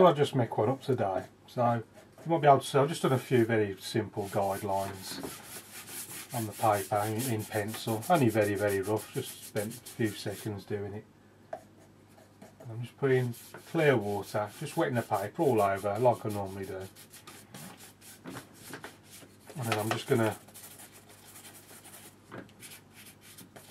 Thought I'd just make one up today. So you might be able to see, I've just done a few very simple guidelines on the paper in, in pencil. Only very, very rough, just spent a few seconds doing it. I'm just putting clear water, just wetting the paper all over like I normally do. And then I'm just going to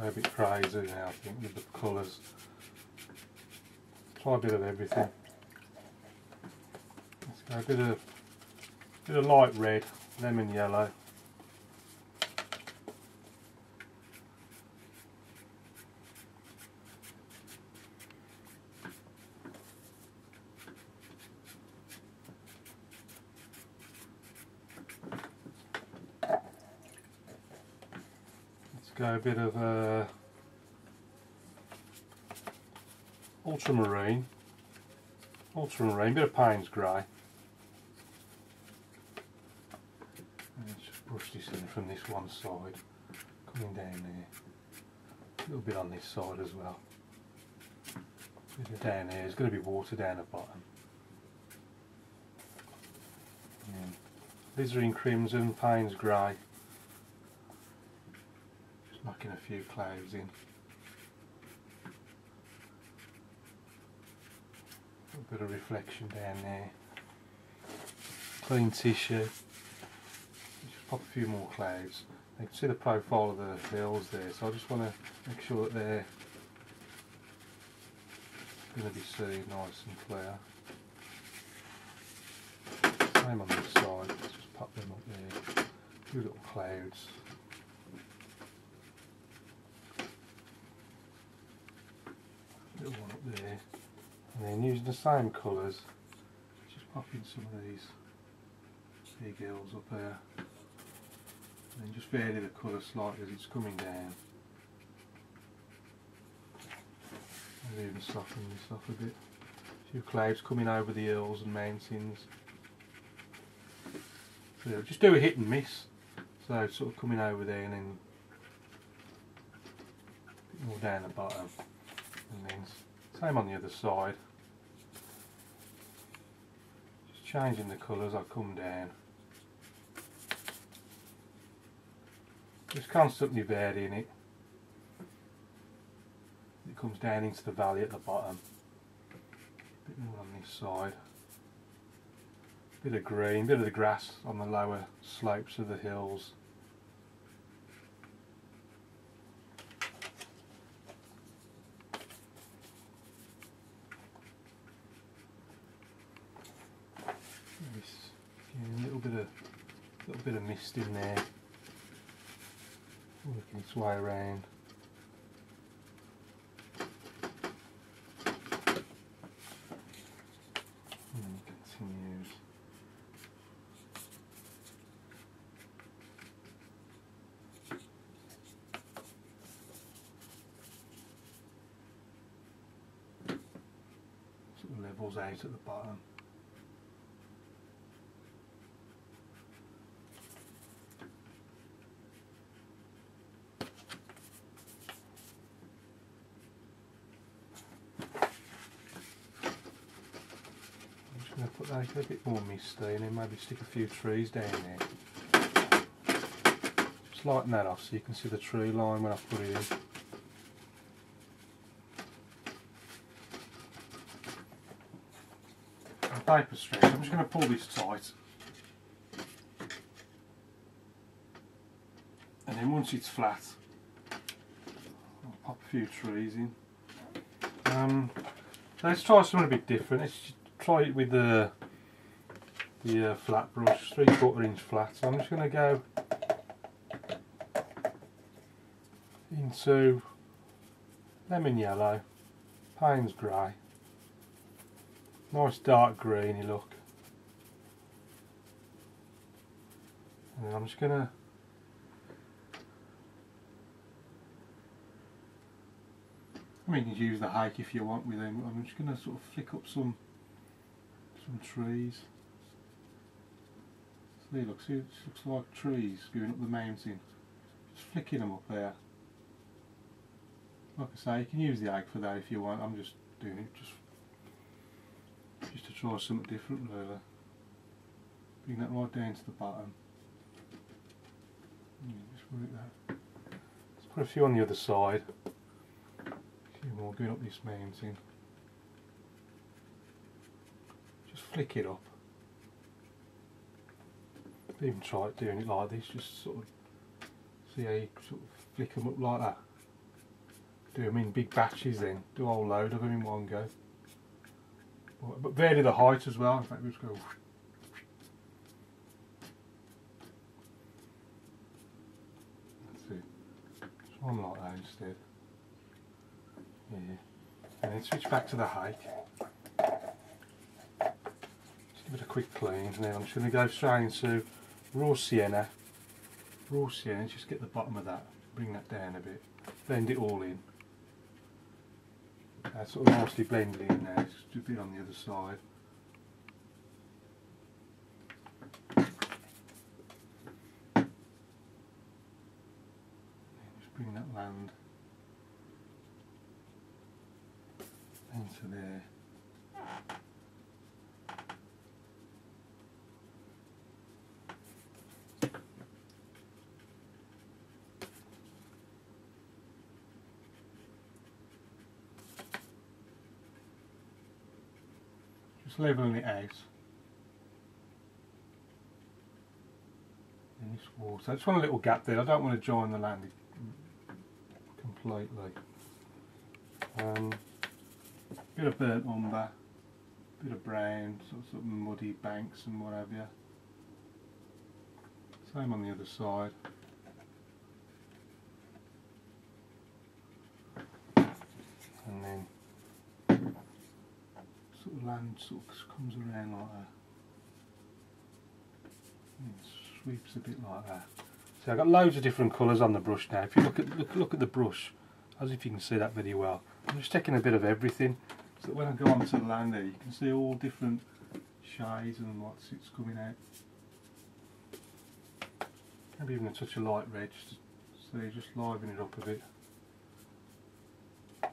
go a bit crazy now I think with the colours. Try a bit of everything. Go a bit of, bit of light red, lemon yellow. Go a bit of uh, ultramarine, ultramarine, bit of Payne's grey. And Let's just brush this in one side, coming down there. A little bit on this side as well. Down there, there's going to be water down the bottom. And Alizarin crimson, Payne's grey. Just knocking a few clouds in. A bit of reflection down there. Clean tissue. Pop a few more clouds. You can see the profile of the hills there, so I just want to make sure that they're going to be seen nice and clear. Same on this side, let's just pop them up there. A few little clouds. Little one up there. And then using the same colours, just pop in some of these hills up there. And just vary the colour slightly as it's coming down. Maybe even soften this off a bit. A few clouds coming over the hills and mountains. So just do a hit and miss. So sort of coming over there and then a bit more down the bottom. And then same on the other side. Just changing the colours, I come down. Just constantly varying it. It comes down into the valley at the bottom. A bit more on this side. Bit of green, bit of the grass on the lower slopes of the hills. This- yeah, a little bit of little bit of mist in there. Working its way around. And it continues. Sort of levels out at the bottom. Going to put that a bit more misty and then maybe stick a few trees down there. Just lighten that off so you can see the tree line when I put it in. The paper I'm just going to pull this tight. And then once it's flat, I'll pop a few trees in. Um, let's try something a bit different. Try it with the the uh, flat brush, three quarter inch flat. So I'm just going to go into lemon yellow, Payne's grey, nice dark greeny look. And then I'm just going to I mean, you can use the hake if you want with them. I'm just going to sort of flick up some some trees. See, look, see, it looks like trees going up the mountain. Just flicking them up there. Like I say, you can use the hake for that if you want. I'm just doing it just Just to try something different really. Bring that right down to the bottom. Yeah, just work that. Let's put a few on the other side. A few more going up this mountain. Just flick it up. Even try doing it like this, just sort of see how you sort of flick them up like that. Do them in big batches then, do a whole load of them in one go. But vary the height as well, in fact we just go Let's see. one like that instead. Yeah. And then switch back to the hake. Give it a quick clean. Now I'm just going to go straight into raw sienna. Raw sienna, just get the bottom of that, bring that down a bit. Blend it all in. That's sort of nicely blended in there, just a bit on the other side. bring that land into there. Just leveling it out. In this water. Just want a little gap there. I don't want to join the land completely. Um, bit of burnt umber, bit of brown, sort of, sort of muddy banks and what have you. Same on the other side. And then of land sort of comes around like that. And sweeps a bit like that. So I've got loads of different colours on the brush now. If you look at look, look at the brush, as if you can see that very well. I'm just taking a bit of everything. So when I go onto the land there, you can see all different shades and what's it's coming out. Maybe even a touch of light red, just so you just liven it up a bit. And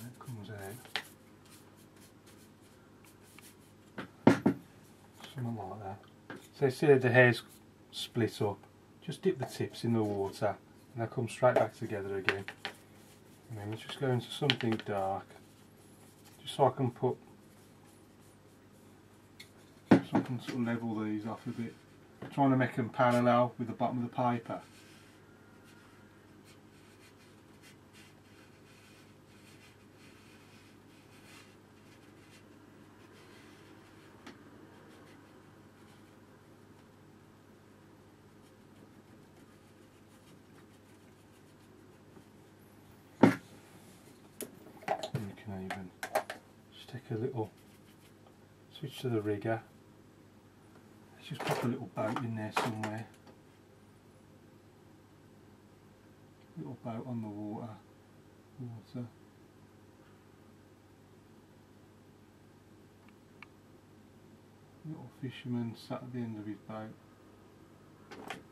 that comes out. Something like that. So see the hair's split up. Just dip the tips in the water and they'll come straight back together again. And then let's just go into something dark, just so I can put, so I can sort of level these off a bit. I'm trying to make them parallel with the bottom of the paper. Even. Take a little switch to the rigger. Let's just pop a little boat in there somewhere. Little boat on the water. Water. Little fisherman sat at the end of his boat.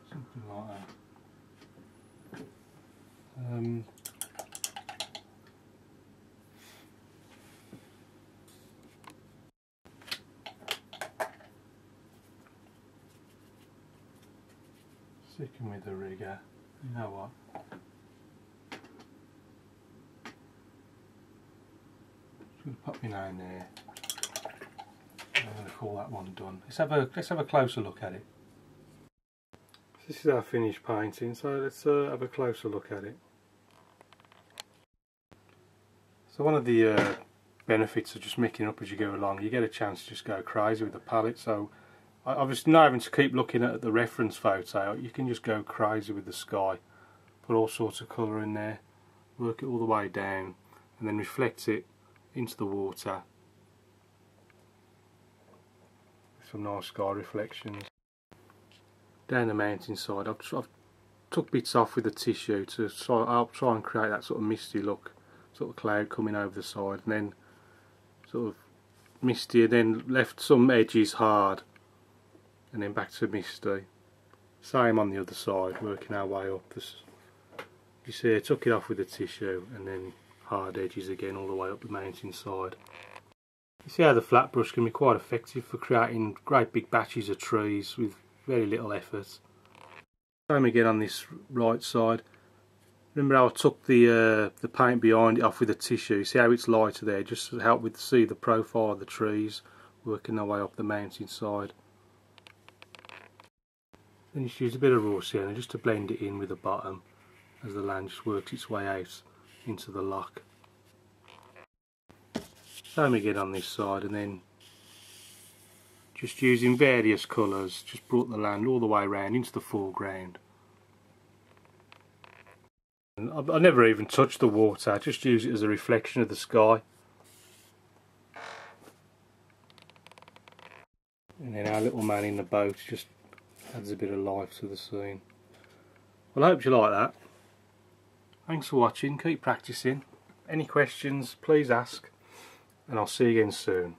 Something like that. Um, sticking with the rigger. You know what? Just going to pop my name there. I'm going to call that one done. Let's have a let's have a closer look at it. This is our finished painting, so let's uh, have a closer look at it. So one of the uh, benefits of just mixing up as you go along, you get a chance to just go crazy with the palette. So obviously not having to keep looking at the reference photo. You can just go crazy with the sky. Put all sorts of colour in there. Work it all the way down. And then reflect it into the water. Some nice sky reflections. Down the mountainside. I've, I've took bits off with the tissue to try, I'll try and create that sort of misty look. Sort of cloud coming over the side. And then sort of misty. And then left some edges hard and then back to misty same on the other side working our way up this you see I took it off with the tissue and then hard edges again all the way up the mountain side You see how the flat brush can be quite effective for creating great big batches of trees with very little effort. Same again on this right side. Remember how I took the uh, the paint behind it off with a tissue. See how it's lighter there, just to help with see the profile of the trees working their way up the mountain side. Then just use a bit of raw sienna just to blend it in with the bottom as the land just works its way out into the loch. Same again on this side and then just using various colours just brought the land all the way around into the foreground. And I never even touched the water, I just use it as a reflection of the sky. And then our little man in the boat just adds a bit of life to the scene. Well I hope you like that. Thanks for watching, keep practicing. Any questions please ask and I'll see you again soon.